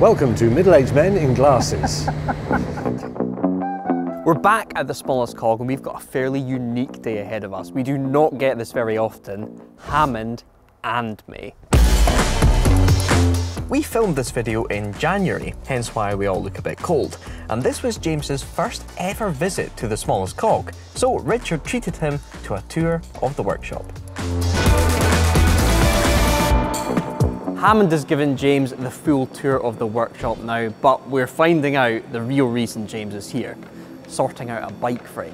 Welcome to Middle Aged Men in Glasses. We're back at the smallest cog and we've got a fairly unique day ahead of us. We do not get this very often. Hammond and me. We filmed this video in January, hence why we all look a bit cold. And this was James's first ever visit to the smallest cog. So Richard treated him to a tour of the workshop. Hammond has given James the full tour of the workshop now, but we're finding out the real reason James is here, sorting out a bike frame.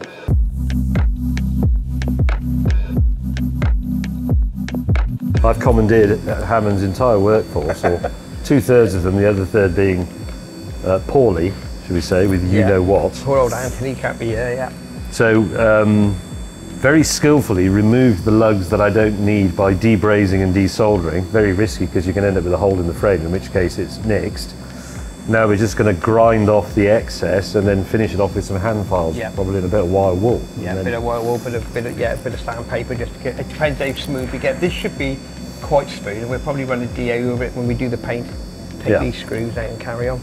I've commandeered Hammond's entire workforce, or two thirds of them, the other third being uh, poorly, should we say, with you Yeah. know what. Poor old Anthony can't be here, yeah. So, um, very skillfully removed the lugs that I don't need by debrazing and desoldering. Very risky because you can end up with a hole in the frame, in which case it's nixed. Now we're just going to grind off the excess and then finish it off with some hand files, Yeah. probably in a bit of wire wool. Yeah, a bit of wire wool, bit of, bit of, yeah, a bit of sandpaper just to get, it depends how smooth we get. This should be quite smooth and we'll probably run a DA over it when we do the paint. Take Yeah. these screws out and carry on.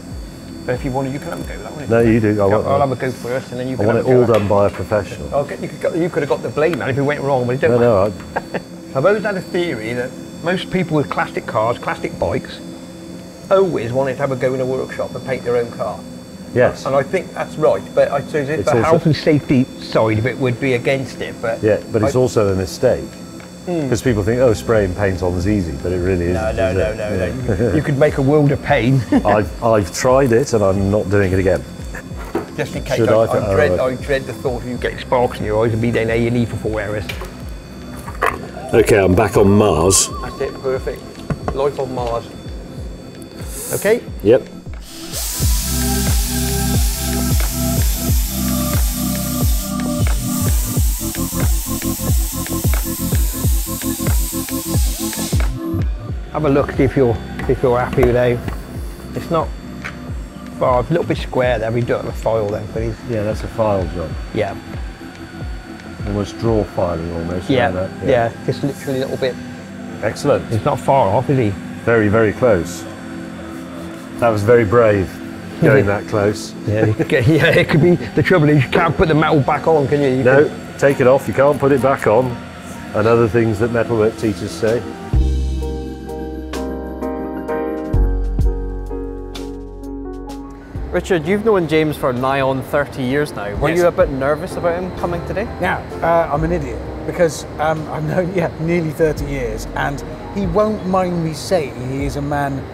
But if you want to, you can have a go with that one. No, you do. I want, I'll have a go first and then you I can want have it a go all done by a professional. Oh, you, could, you could have got the blame man if it went wrong, but it don't No, no, I, I've always had a theory that most people with classic cars, classic bikes, always wanted to have a go in a workshop and paint their own car. yes. And I think that's right, but I suppose the health and safety side of it would be against it. But Yeah, but it's I- also a mistake. Hmm. Because people think, oh, spraying paint on is easy, but it really isn't. no, no, is no, no, Yeah. no. You could- You could make a world of pain, I've, I've tried it and I'm not doing it again. just in case. I, I? I, dread, right. I dread the thought of you getting sparks in your eyes and be down A&E for four hours. Okay, I'm back on Mars. That's it, perfect. Life on Mars. Okay, Yep. Have a look, if you're, if you're happy with how. It's not far, it's a little bit square there, we do it have a file then, but he's, Yeah, that's a file job. yeah. Almost draw filing almost. Yeah, that, yeah, just literally a little bit. Excellent. He's not far off, is he? Very, very close. That was very brave, going that close. Yeah, you could get- yeah, it could be. The trouble is you can't put the metal back on, can you? you No, can- take it off, you can't put it back on. And other things that metalwork teachers say. Richard, you've known James for nigh on 30 years now. Were Yes. you a bit nervous about him coming today? Now, uh, I'm an idiot because um, I've known, yeah, nearly 30 years, and he won't mind me saying he is a man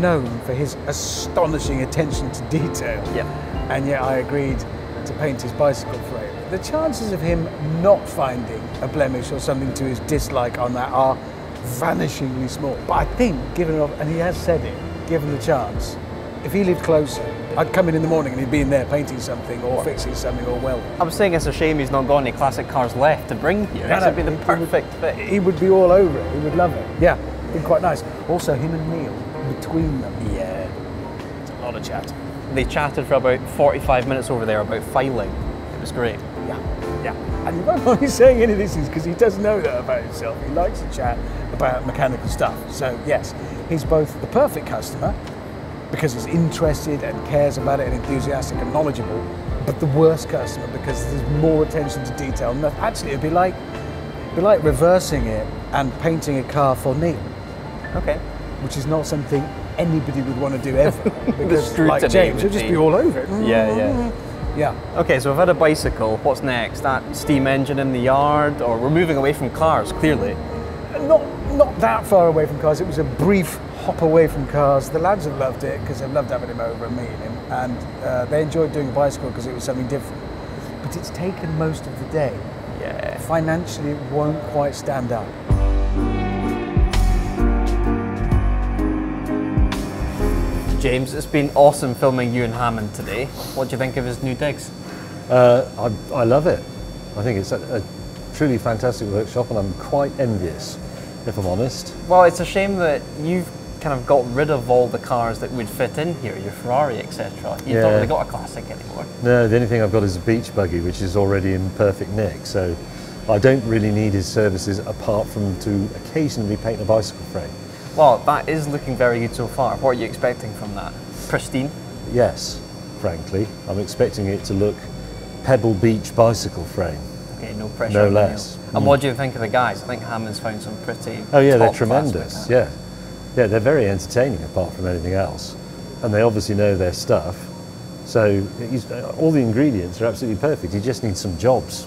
known for his astonishing attention to detail. Yeah. And yet I agreed to paint his bicycle frame. The chances of him not finding a blemish or something to his dislike on that are vanishingly small. But I think, given, and he has said it, given the chance, if he lived closer, I'd come in in the morning and he'd be in there painting something or fixing something or welding. I was saying it's a shame he's not got any classic cars left to bring here. No, This no, would be the it- it would- perfect fit. He would be all over it. He would love it. Yeah, it'd be quite nice. Also, him and Neil, between them, yeah, it's a lot of chat. They chatted for about 45 minutes over there about filing. It was great. Yeah, yeah. And won't mind saying any of this is because he does know that about himself. He likes to chat about mechanical stuff. So yes, he's both the perfect customer because he's interested and cares about it and enthusiastic and knowledgeable, but the worst customer because there's more attention to detail. No, actually, it'd be like it'd be like reversing it and painting a car for Neil. Okay. which is not something anybody would want to do ever. Because, like James, would he'll just be- be all over it. Yeah, yeah. Mm-hmm. Yeah. Okay, so we've had a bicycle. What's next? That steam engine in the yard, or we're moving away from cars, clearly. Not, not that far away from cars. It was a brief hop away from cars. The lads have loved it because they've loved having him over and meeting him. And uh, they enjoyed doing a bicycle because it was something different. But it's taken most of the day. Yeah. Financially, it won't quite stand up. James, it's been awesome filming you and Hammond today. What do you think of his new digs? Uh, I, I love it. I think it's a, a truly fantastic workshop and I'm quite envious, if I'm honest. Well, it's a shame that you've kind of got rid of all the cars that would fit in here, your Ferrari, etc. You've Yeah. not really got a classic anymore. No, the only thing I've got is a beach buggy, which is already in perfect nick. So I don't really need his services apart from to occasionally paint a bicycle frame. Well, that is looking very good so far. What are you expecting from that? Pristine. Yes, frankly. I'm expecting it to look Pebble Beach bicycle frame. Okay, no pressure. No less. And what do you think of the guys? I think Hammond's found some pretty. Oh yeah, they're tremendous. Yeah, yeah, they're very entertaining apart from anything else, and they obviously know their stuff. So he's, all the ingredients are absolutely perfect. You just need some jobs.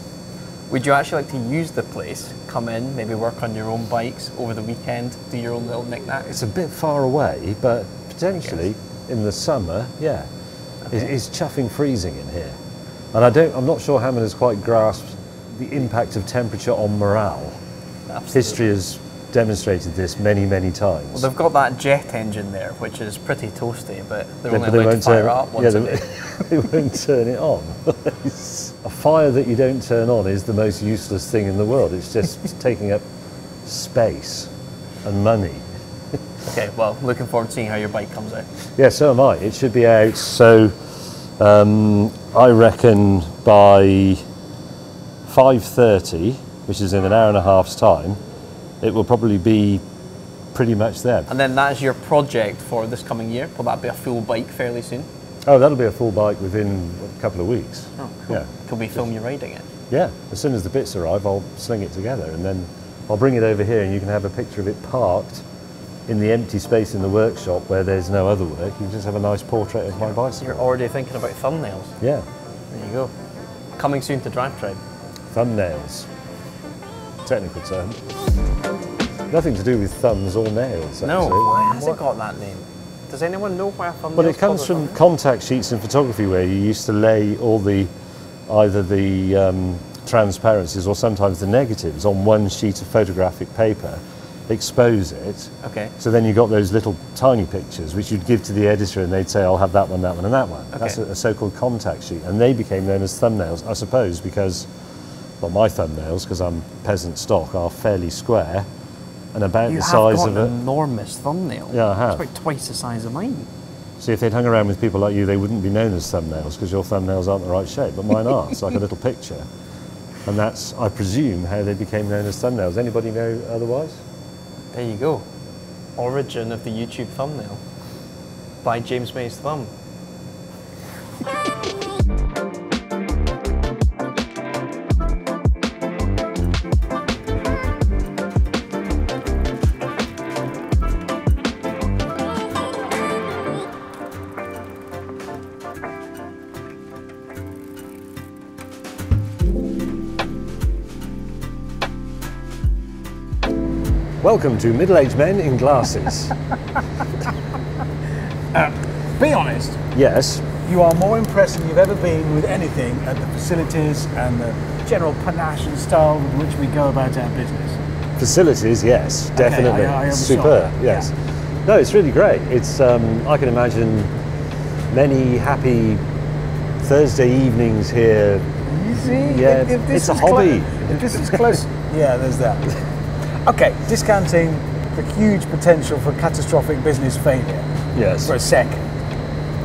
Would you actually like to use the place? Come in, maybe work on your own bikes over the weekend, do your own little knickknacks. It's a bit far away, but potentially in the summer, yeah. It- It's chuffing freezing in here, and I don't. I'm not sure Hammond has quite grasped the impact of temperature on morale. Absolutely. History has demonstrated this many, many times. Well, they've got that jet engine there, which is pretty toasty, but they're Yeah, only but they allowed to won't fire turn it up yeah, once a they, they won't turn it on. a fire that you don't turn on is the most useless thing in the world. It's just taking up space and money. Okay, well, looking forward to seeing how your bike comes out. Yeah, so am I. It should be out. So um, I reckon by 5:30, which is in an hour and a half's time, it will probably be pretty much there. And then that's your project for this coming year. Will that be a full bike fairly soon? Oh, that'll be a full bike within a couple of weeks. Oh, cool. Yeah. Could we film you riding it? Yeah, as soon as the bits arrive, I'll sling it together and then I'll bring it over here and you can have a picture of it parked in the empty space in the workshop where there's no other work. You can just have a nice portrait of my bike. You're already thinking about thumbnails. Yeah, There you go. Coming soon to Drive Tribe. thumbnails. Technical term. Nothing to do with thumbs or nails. No, actually. why has it got that name? Does anyone know why a thumbnail? Well, it comes from contact sheets in photography where you used to lay all the either the um, transparencies or sometimes the negatives on one sheet of photographic paper, expose it. Okay. So then you got those little tiny pictures which you'd give to the editor and they'd say, I'll have that one, that one, and that one. Okay. That's a, a so called contact sheet. And they became known as thumbnails, I suppose, because, well, my thumbnails, because I'm peasant stock, are fairly square and about You the size got of an a. enormous thumbnail. Yeah, I have. It's about twice the size of mine. See, if they'd hung around with people like you, they wouldn't be known as thumbnails because your thumbnails aren't the right shape, but mine are. It's like a little picture. And that's, I presume, how they became known as thumbnails. Anybody know otherwise? There you go. Origin of the YouTube thumbnail by James May's thumb. Welcome to Middle Aged Men in Glasses. Be honest, yes, you are more impressed than you've ever been with anything at the facilities and the general panache and style with which we go about our business. facilities, yes, definitely. I- I Superb, that, yes. No, it's really great. It's, um, I can imagine many happy Thursday evenings here. You see, Yeah, if, if this it's a was clo- hobby. if this is close, yeah, there's that. Okay, discounting the huge potential for catastrophic business failure Yes. for a second.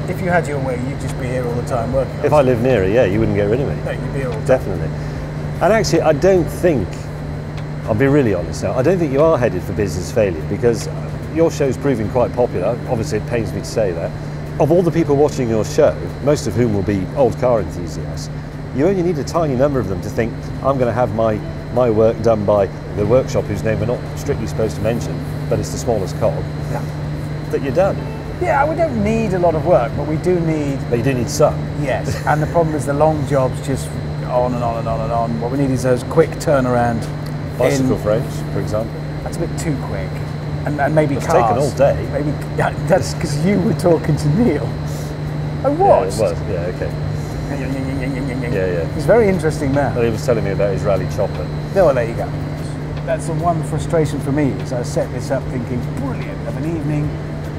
If you had your way, you'd just be here all the time working. If I lived near it, yeah, you wouldn't get rid of me. No, you'd be here all the time. Definitely. And actually, I don't think, I'll be really honest now, I don't think you are headed for business failure because your show's proving quite popular. Obviously, it pains me to say that. Of all the people watching your show, most of whom will be old car enthusiasts, you only need a tiny number of them to think, I'm going to have my, my work done by the workshop whose name we're not strictly supposed to mention, but it's the smallest cog, Yeah. that you're done. Yeah, we don't need a lot of work, but we do need But you do need some. Yes, and the problem is the long jobs just on and on and on and on. What we need is those quick turnaround. Bicycle in- frames, for example. That's a bit too quick, and, and maybe It's cars. taken all day. Maybe that's because you were talking to Neil. I Yeah, it was. Yeah, okay. Yeah, yeah. He's a very interesting man. Well, he was telling me about his Raleigh Chopper. No, well, there you go. That's the one frustration for me is I set this up thinking, brilliant, of an evening,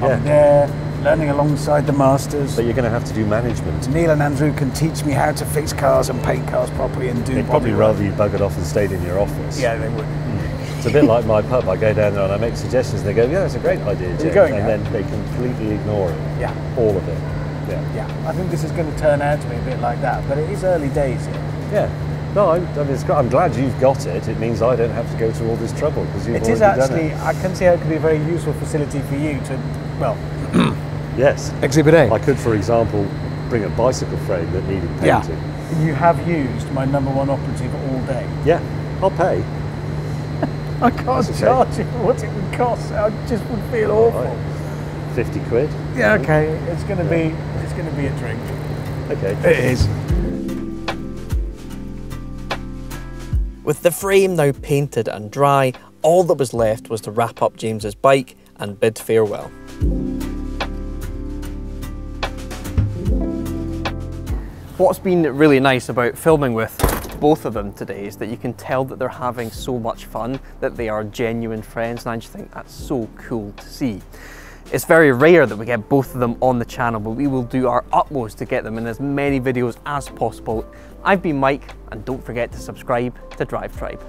Yeah. I'm there, learning alongside the masters. But you're going to have to do management. Neil and Andrew can teach me how to fix cars and paint cars properly and do They'd probably rather you buggered off and stayed in your office. Yeah, they would. It's a bit like my pub. I go down there and I make suggestions and they go, yeah, that's a great idea, going and now? then they completely ignore it. Yeah. All of it. Yeah. Yeah, I think this is going to turn out to be a bit like that, but it is early days here. Yeah. No, I, I mean, it's, I'm glad you've got it. It means I don't have to go through all this trouble because you've It already is done actually, it. I can see how it could be a very useful facility for you to, well, Yes. Exhibit A. I could, for example, bring a bicycle frame that needed painting. Yeah. painting. You have used my number one operative all day. Yeah, I'll pay. I can't okay. charge you what it would cost. I just would feel awful. 50 quid. Yeah, okay. It's gonna be it's gonna be a drink. Okay. It is. With the frame now painted and dry, all that was left was to wrap up James's bike and bid farewell. What's been really nice about filming with both of them today is that you can tell that they're having so much fun, that they are genuine friends, and I just think that's so cool to see. It's very rare that we get both of them on the channel, but we will do our utmost to get them in as many videos as possible. I've been Mike, and don't forget to subscribe to Drive Tribe.